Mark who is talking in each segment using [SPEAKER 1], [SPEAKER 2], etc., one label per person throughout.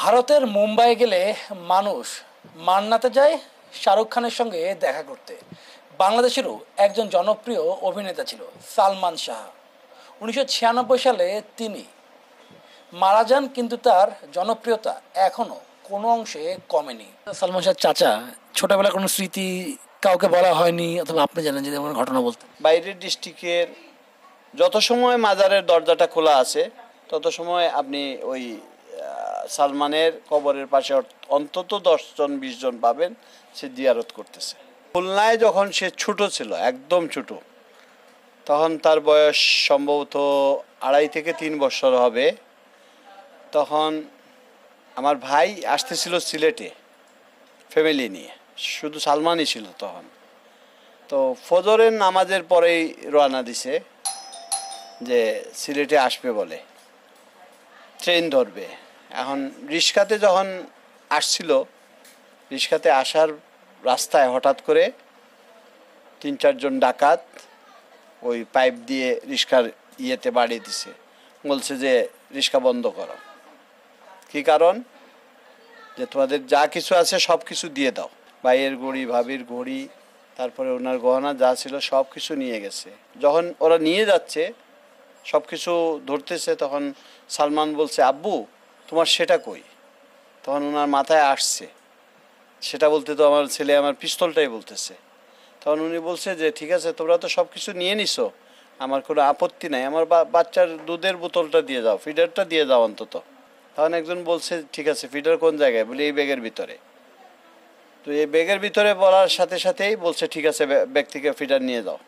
[SPEAKER 1] ভারতের মুম্বাই গেলে মানুষ মান্নাতে যায় শাহরুখ খানের সঙ্গে দেখা করতে। বাংলাদেশেরও একজন জনপ্রিয় অভিনেতা ছিল সালমান শাহ। উনিশশো ছিয়ানব্বই সালে তিনি মারা যান, কিন্তু তার জনপ্রিয়তা এখনও কোনো অংশে কমেনি। সালমান শাহ চাচা ছোটবেলার কোনো স্মৃতি কাউকে বলা হয়নি, অথবা আপনি জানেন যদি কোনো ঘটনা বলতেন?
[SPEAKER 2] বাইরের ডিস্ট্রিক্টের যত সময় মাজারের দরজাটা খোলা আছে, তত সময় আপনি ওই সালমানের কবরের পাশে অন্তত দশজন বিশ জন পাবেন, সে জিয়ারত করতেছে। খুলনায় যখন সে ছোট ছিল, একদম ছোট, তখন তার বয়স সম্ভবত আড়াই থেকে তিন বছর হবে। তখন আমার ভাই আসতেছিল সিলেটে, ফ্যামিলি নিয়ে। শুধু সালমানই ছিল তখন। তো ফজরের নামাজের পরেই রওনা দিছে যে সিলেটে আসবে বলে। ট্রেন ধরবে। এখন রিক্সাতে যখন আসছিল, রিক্সাতে আসার রাস্তায় হঠাৎ করে তিন চারজন ডাকাত ওই পাইপ দিয়ে রিক্সার ইয়েতে বাড়িয়ে দিছে। বলছে যে, রিক্সা বন্ধ করো। কি কারণ? যে, তোমাদের যা কিছু আছে সব কিছু দিয়ে দাও। ভাইয়ের ঘড়ি, ভাবির ঘড়ি, তারপরে ওনার গহনা যা ছিল সব কিছু নিয়ে গেছে। যখন ওরা নিয়ে যাচ্ছে, সব কিছু ধরতেছে, তখন সালমান বলছে, আব্বু তোমার সেটা কই? তখন ওনার মাথায় আসছে। সেটা বলতে তো আমার ছেলে আমার পিস্তলটাই বলতেছে। তখন উনি বলছে যে, ঠিক আছে, তোমরা তো সব কিছু নিয়ে নিছো। আমার কোনো আপত্তি নাই। আমার বাচ্চার দুধের বোতলটা দিয়ে যাও ফিডারটা দিয়ে যাও অন্তত। তখন একজন বলছে, ঠিক আছে, ফিডার কোন জায়গায়? বলি, এই ব্যাগের ভিতরে। তো এই ব্যাগের ভিতরে বলার সাথে সাথেই বলছে, ঠিক আছে, ব্যা- ব্যাগ থেকে ফিডার নিয়ে যাও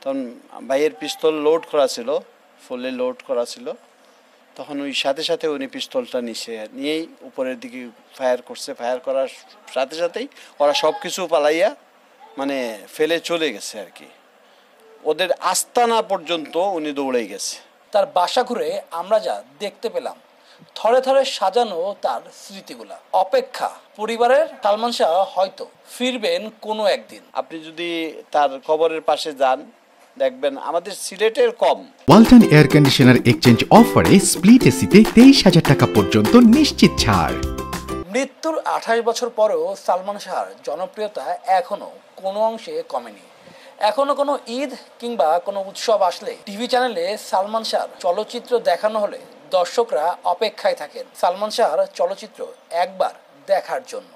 [SPEAKER 2] তখন ভাইয়ের পিস্তল লোড করা ছিল ফুলে লোড করা ছিল। তখন ওই সাথে সাথে উনি পিস্তলটা নিছে নিয়েই উপরের দিকে ফায়ার করছে। ফায়ার করার সাথে সাথেই ওরা সব কিছু পালাইয়া মানে ফেলে চলে গেছে আর কি। ওদের আস্তানা পর্যন্ত উনি দৌড়ে গেছে।
[SPEAKER 1] তার বাসা ঘুরে আমরা যা দেখতে পেলাম থরে থরে সাজানো তার স্মৃতিগুলা। অপেক্ষা পরিবারের সালমান শাহ হয়তো ফিরবেন কোনো একদিন।
[SPEAKER 2] আপনি যদি তার কবরের পাশে যান দেখবেন আমাদের সিলেটের কম।
[SPEAKER 3] ওয়ালটন এয়ার কন্ডিশনার এক্সচেঞ্জ অফারে স্প্লিট এসিতে তেইশ হাজার টাকা পর্যন্ত নিশ্চিত ছাড়।
[SPEAKER 1] মৃত্যুর আঠাশ বছর পরেও সালমান শাহর জনপ্রিয়তা এখনও কোনো অংশে কমেনি। এখনও কোনো ঈদ কিংবা কোনো উৎসব আসলে টিভি চ্যানেলে সালমান শাহর চলচ্চিত্র দেখানো হলে দর্শকরা অপেক্ষায় থাকেন। সালমান শাহর চলচ্চিত্র একবার দেখার জন্য।